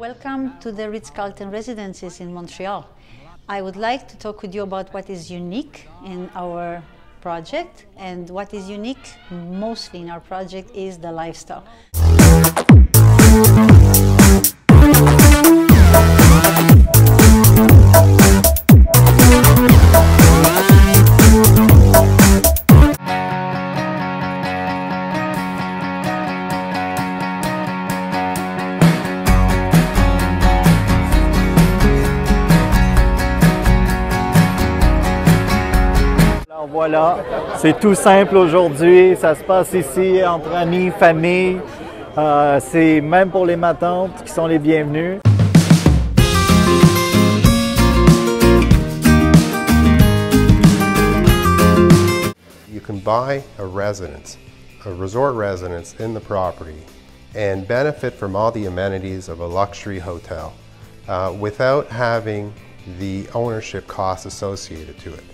Welcome to the Ritz-Carlton Residences in Montreal. I would like to talk with you about what is unique in our project and what is unique mostly in our project is the lifestyle. Voilà, c'est tout simple aujourd'hui. Ça se passe ici entre amis, famille. Euh, c'est même pour les matantes qui sont les bienvenues. You can buy a residence, a resort residence in the property and benefit from all the amenities of a luxury hotel uh, without having the ownership costs associated to it.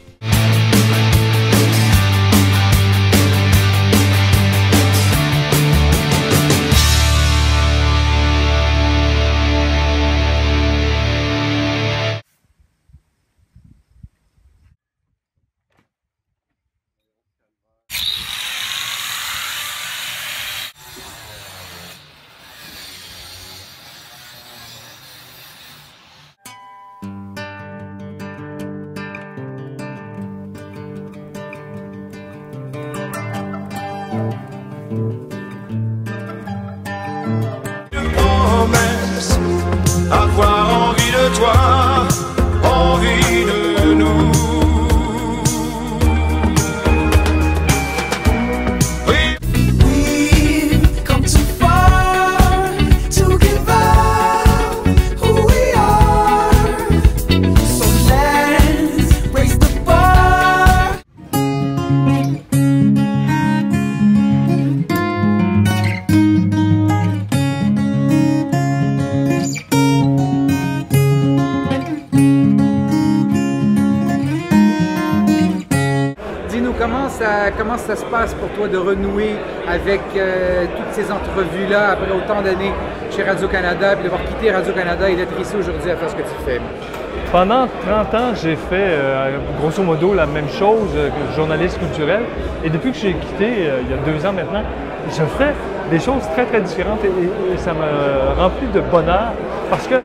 Promesse, comment ça, comment ça se passe pour toi de renouer avec euh, toutes ces entrevues-là après autant d'années chez Radio-Canada, puis d'avoir quitté Radio-Canada et d'être ici aujourd'hui à faire ce que tu fais? Pendant 30 ans, j'ai fait euh, grosso modo la même chose, euh, journaliste culturel. Et depuis que j'ai quitté, euh, il y a deux ans maintenant, je fais des choses très très différentes et ça me remplit de bonheur parce que